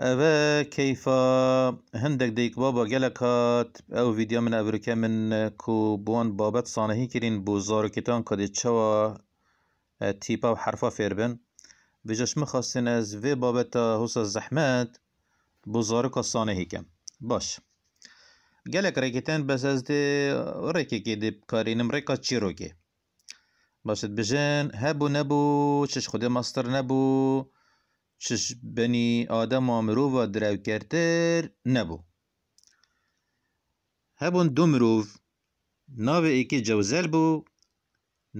اوه كيفا هندك ديك بابا قالك هات. أو فيديو من أمريكا من كو بوان بابت صانهي كرين بو زاركتان كدي تشوا تيبا وحرفا فيربن بجاش مخصن از في بابتا هوس الزحمات بو زارك صانهي كم باش. قالك ريكتان بس از دي ريكي كي دي بكارينم ريكا تشيروكي باش بجان هبو نبو چش خود ماستر نبو. چش بنی آدم و مروف درو کرتر نبو. هبون دو مروف ناو ایکی جوزل بو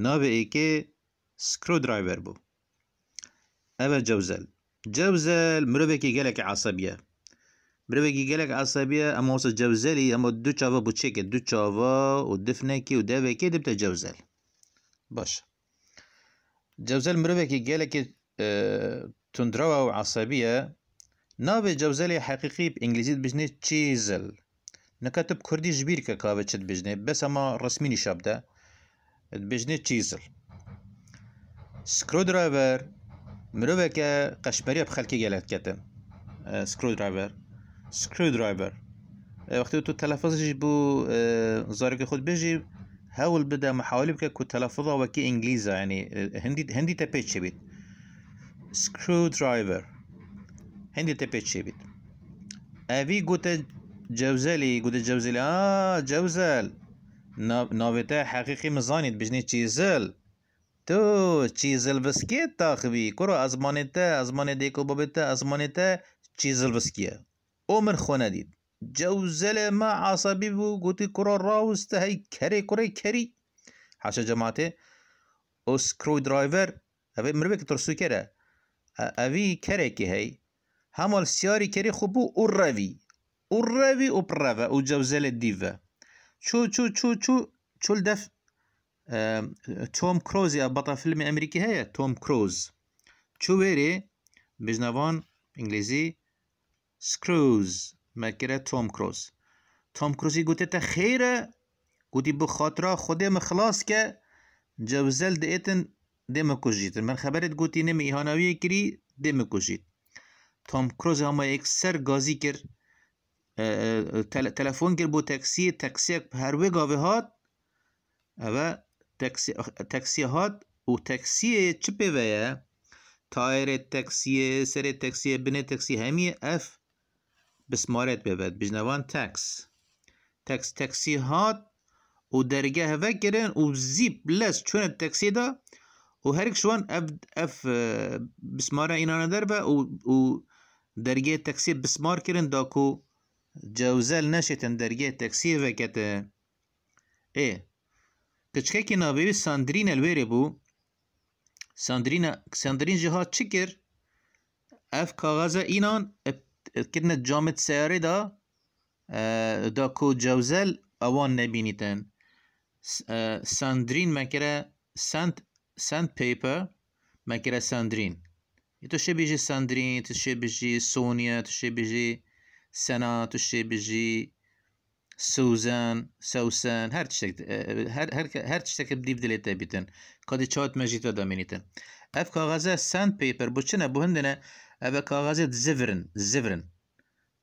ناو ایکی سکرو درایور بو. اول جوزل. جوزل مروف ایکی گلک عصبیه. مروف ایکی گلک عصبیه اما واسه جوزلی اما دو چاوا بو چکه؟ دو چاوا و دفنکی و دوکی دبتا جوزل. باش جوزل مروف ایکی گلک تندروا وعصبية ناوي جوزلي حقيقي بإنجليزي بجني تشيزل. نكتب كردي جبير كاكاوة تشد بجني بس أما رسميني شابدا بجني تشيزل. سكرو درايفر مروفا قشمرية بخلكي جالت كتم سكرو درايفر سكرو درايفر وقتی تو تلفظش بو زارك خود بيجي هاول بدا محاولة بك كو تلفظها وكي انجليزا يعني هندي هندي تبيتش بيت screwdriver. هندي تبيت شبيت أبي قلت جوزلي قلت جوزلي آه جوزل. ناويتا حقيقي مزانيت بجني تشيزل تو تشيزل بسكيت تاخبي. كرو أزمانتا أزمان ديكو بابتا أزمانتا تشيزل بسكية. عمر خونه دید جوزل ما عصبي بو قلت كرو راوست هاي كري كري كري. حاشا جماعته أو سكرو درايفر هبه مروه ترسو كره اوی کرکی هی همال سیاری کری خوبو او روی او روی او پروه او جوزل دیوه چو چو چو چو چول دف توم کروز یا بطل فیلم امریکی هیا توم کروز چو ویری بجنوان انگلیزی سکروز مکره توم کروز توم کروزی گوته تا خیره گوتی بخاطره خودم خلاص که جوزل دیتن دم کوجیت من خبرت گوتی نەمی ئیهاناویە کری دێمە تام کروز هم یک سر گازی کرد کر کرد تاکسی تاکسی هر وی گاوێ هات تاکسی تاکسی هات و تاکسی چ پێوەیە تایر تاکسی، سر تاکسی، بنی تاکسی همه ئەف بسمارت ببێت بجنوان تاکس تاکس تاکسی هات و درگه وکرن و زیب چون تاکسی دا دا وهريك شوان اف اف بسمارة اينانا دربا و درجة تكسير بسمار كرن داكو جوزل نشتن درجة تكسير وكت ايه كچكي ناوي ساندرين الويري بو ساندرين ساندرين جها چكر اف كاغازا اينان كدنا جامد سياري دا داكو جوزل اوان نبينيتن ساندرين مكرا سانت ساند بيبر ما كرا ساندرين تشي بيجي ساندرين تشي بيجي سونيا تشي بيجي سنا تشي بيجي سوزان سوسان هر تشتك هر هر تشتك بدي بدلت بيتن قد تشوت مجيتا دامينيتن اف كاغازا ساند بيبر بوچنا بو هندنا اف كاغازا زفرن زفرن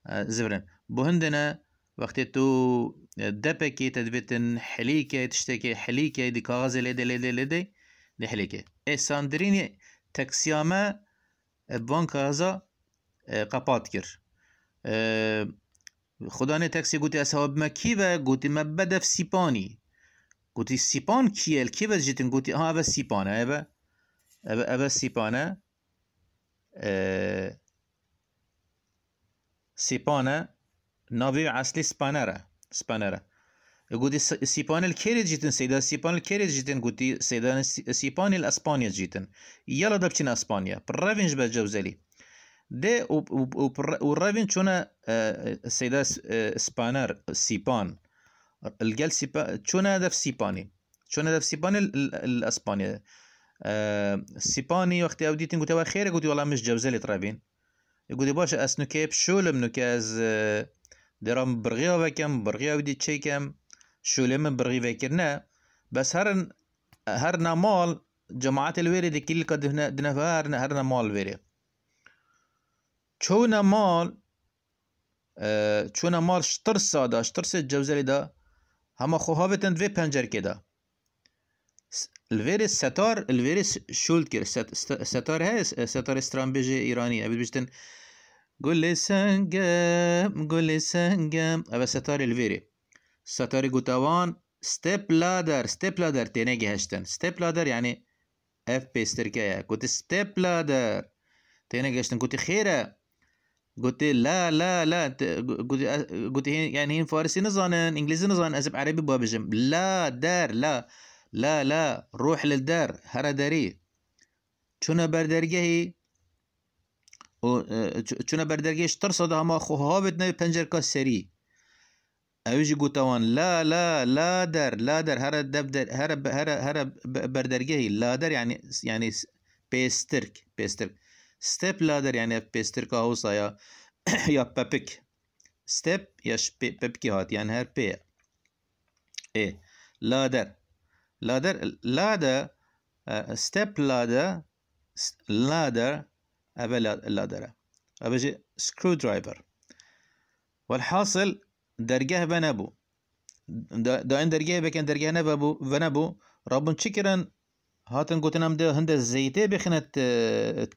زفرن بو هندنا وقت تو دبكي تدبتن حليكة تشتكي حليكة دي كاغازا لدي لدي لدي نهلگه اي ساندريني تاكسياما بانک هزا قپات کر خدا نه تکسی گوتی اصحاب ما کی و گوتی ما بدف سیپانی. گوتی سیپان کی ال کی بزیتن گوتی ها و سیپانه ای با ای سیپانه سیپانه ناوی اصلی سپانره سپانره قلت سيبان الكيريت جيتن سيدا سيبان الكيريت جيتن قلت سيدا سيبان الاسبانيا جيتن يلا دبتين اسبانيا برافينج بجوزلي ده والرافين شونا سيدا سبانر سيبان الجل سيبان شونا دف سيباني شونا دف سيباني الاسبانيا سيباني وقت اوديتن قلت خير قلت والله مش جوزلي ترافين يقول باش اسنو كيب شولم نوكاز درام برغيا وكم برغيا ودي تشيكم شولي من فكرنا بس هرن هرنا مال جماعات الويري كل قد دنا هرنا هرنا مال ويري. چونا مال چونا مال شتر سادا شتر سه جوزلی دا هما خو هاوتن دوی پنجر دا الویر ستار الویر شولد کر ستار هست؟ ستار استرانبیج ایرانی ابد بجتن گل سنگم گل سنگم. أو ستار الویری. ستار گوتاوان ستيب لادر ستيب لادر تيني جهشتن ستيب لادر يعني اف بيستركايا قلت ستيب لادر تيني جهشتن قلت خيره قلت لا لا لا قلت قلت يعني هين فارسي نظانا انجليزي نظانا ازب عربي بابجم لا دار لا. لا لا. روح للدار هرا داري چونه بردرگهی و چونه بردرگهش ترصد هما خو هاوت نوی پنجر کا سری اویجی گوتوان لا لا لا در لا در هر دب در هر هر هر بردرگهی. لا در يعني يعني بيسترك بيسترك ستيب لادر يعني بيسترك هوسا يا يا بابك ستيب يا بابكي هات يعني هر بي إيه لادر لادر لادر ستيب لادر لادر أبا لادر أبا سكرو درايفر والحاصل dergah ve nebû. Dain dergah beken dergah nebû ve nebû. Rabbin çi kirin hatin gotin em de hinde zeytê bixînet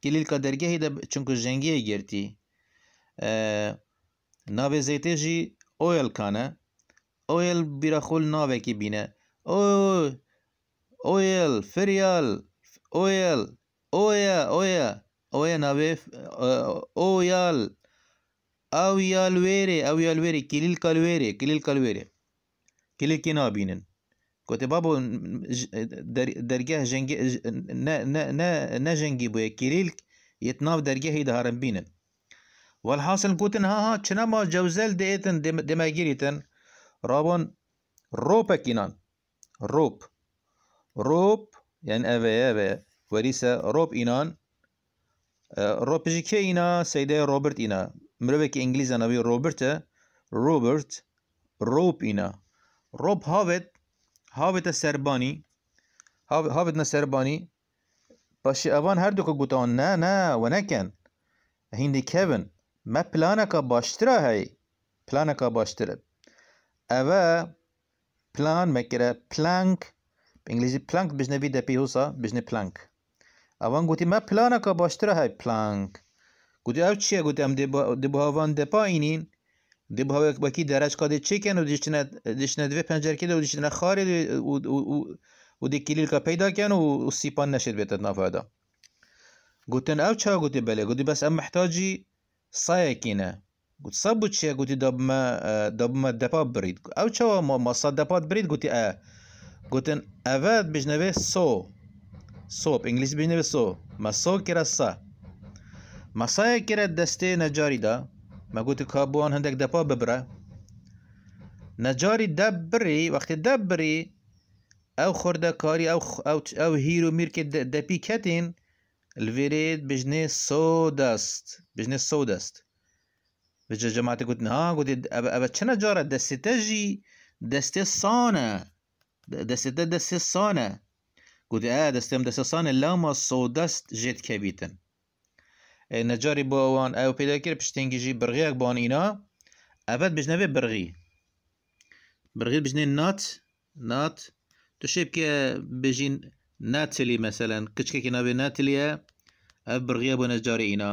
kilîlka dergehê de çunku jengiyê girtî. Ee, navê zeytê oil kane. Oil bîra xol navekî bîne. Oil, feryal, oil, oya, oya, oya navê e, oyal. یالویره أو یالویره کلیل کالویره کلیل کالویره کلیل کی نابینن گوته بابا درگاه جنگی نه نه نه نه جنگی بوی کلیل يتناف درجه هي دهارن بينن. والحاصل قوتن ها ها چنا ما جوزل ديتن دماغيريتن. رابون روبا كينان. روب روب يعني أبا أبا وريسا روب إينان. روب جي كي إينا سيدة روبرت إينا مرۆڤێکی ئینگلیزە نەوی ڕۆبرتە ڕۆبرت ڕۆپ ئینا ڕۆب هاوێت هاوێتە سەربانی هاوێت نە سەربانی باشی ئەوان هەردووکە گوتەوە نه نه وە نەکەن هیندی کەون مە پلانەکە باشترە هەی پلانەکە باشترە ئەوە پلان مەکرە پلانک ئینگلیزی پلانک بژنەوی دەپی هوسا بژنی پلانک ئەوان گوتی مە پلانەکە باشترە هەی پلانک گوتی ئەو چییە گوتی ئەم دبهاوان دەپاینین دبهاوێک بەکی دەرەجکادێ چێکەن و دیشتە دوێ پەنجەرکێدا و دیشتە خارێ و دی کلیلکە پەیداکەن و سیپان نەشێت بێتە نافادا. گوتن ئەو چا گوتی بەلێ گوتی بەس ئەم محتاجی سایەکینە گوت سە بوو چیە گوتی دەبمە دەپا بریت ئەو چاوە ماسا دەپات بریت گوتی ئە گوتن ئەvە بژنەوێ سۆ سۆپ ئینگلیسی بژنەوێ سۆ مە سۆ کرە سە مەسایە کرە دەستێ نەجاریدا مەگوتی کابووان هەندێک دەپا ببرە نەجاری دە بڕی وەختی دە بری ئەو خوردەکاری ئەو ئەو هیر و میرکێ دەپی کەتین الڤێرێت بژنێ سۆ دەست بژنێ سۆ دەست بجە جەماتی گوتنها گوتی ئەوە چنە جارە دەستێتەژی دەستێ سانە دەستێتە دەستێ سانە گوتی ئا دەستێم دەستە سانە لامە سۆ دەست ژێت کەبیتن نەجاری بۆ ئەوان ئەو پێدا کرد پشتێنگیژی بڕغیەک بۆن ئینا ئەبەت بژنەوێ بڕغی. بڕغی بژنێ نات نات. تو شێ بکە بژین ناتلی مەسەەن کچکێکی ناوێ ناتلیە ئەف بڕغیە بۆ نەجاری ئینا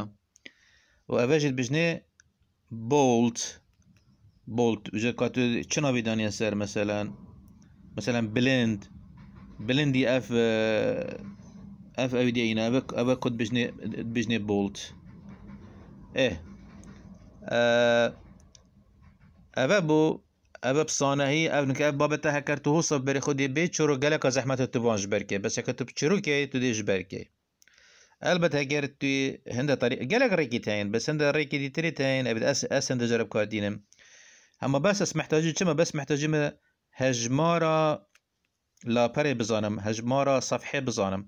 و ئەڤژێت بژنێ بولت بولت چ ناوی دانیا سەر مەسەەن مثلا بلند. بلندی ئەف اف أو دي هنا ابا ابا كنت بجني بجني بولت إيه ابا بو ابا بصانهي أو نك بابا تا هكرت هوصف بري خودي بيت شرو قالك زحمة تبانج بركي بس كتب شرو كي تديش بركي البته اگر توی هنده طریق گلک ریکی تاین بس هنده ریکی دی تری تاین ابد اس اس هنده جرب کاردینم اما بس اس محتاجی چما بس محتاجی ما هجمارا لا پره بزانم هجمارا صفحه بزانم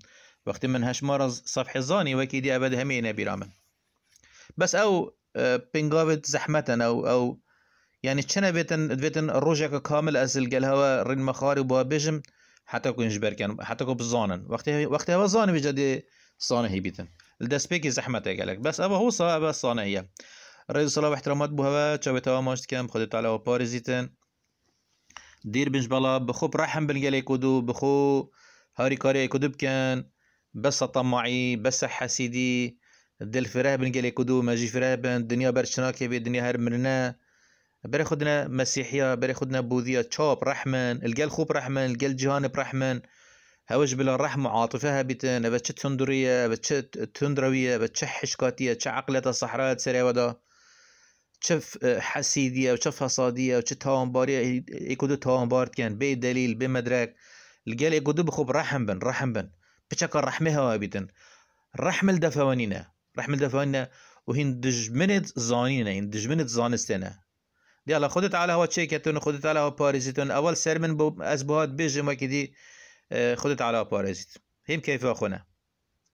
وقتی من هشمار صفحة زاني وكي دي أبد همينة برامن بس أو بنقابت زحمة أو أو يعني چنه بيتن بيتن روجك كامل أزل قال هوا رين مخاري وبوا بيجم حتى كو ينجبر كان حتى كو بزانن. وقت وقت هوا زاني بجد صانه هي بيتن الدسبيكي زحمة قالك بس أبا هو صا أبا صانعية رئيس صلاة واحترامات بو هوا تشاوي هوا ماشت كم خدت على باريزيتن دير بنج بلا بخو برحم بنجلي كودو بخو هاري كاري كودو بكن بس طمعي بس حسيدي دل فراه بنجلي كودو ماجي فراه بن الدنيا برشناكي الدنيا هر مرنا بري خدنا مسيحية بري خدنا بوذية تشوب رحمن الجل خوب رحمن الجل جهان برحمن. هوش بلا رحمة عاطفة بيتن بتش تندرية بتش تندروية بتش حشكاتية تش عقلة الصحراء تسري ودا. تشف حسيدية وتش فصادية وتش تاوانبارية يكودو تاوانبارت كان بي دليل بمدرك الجل يكودو بخوب رحم بن رحم بن. بتشكر رحمها بيتن رحم الدفوانينا. رحم الدفوانينا وهين دجمنت زانينا هين دجمنت زانستنا يلا خدت على هوا تشيكتون خدت على هوا باريزيتون أول سر من بو اسبوهات بيجي ما كدي خدت على هوا باريزيت هم كيف أخونا؟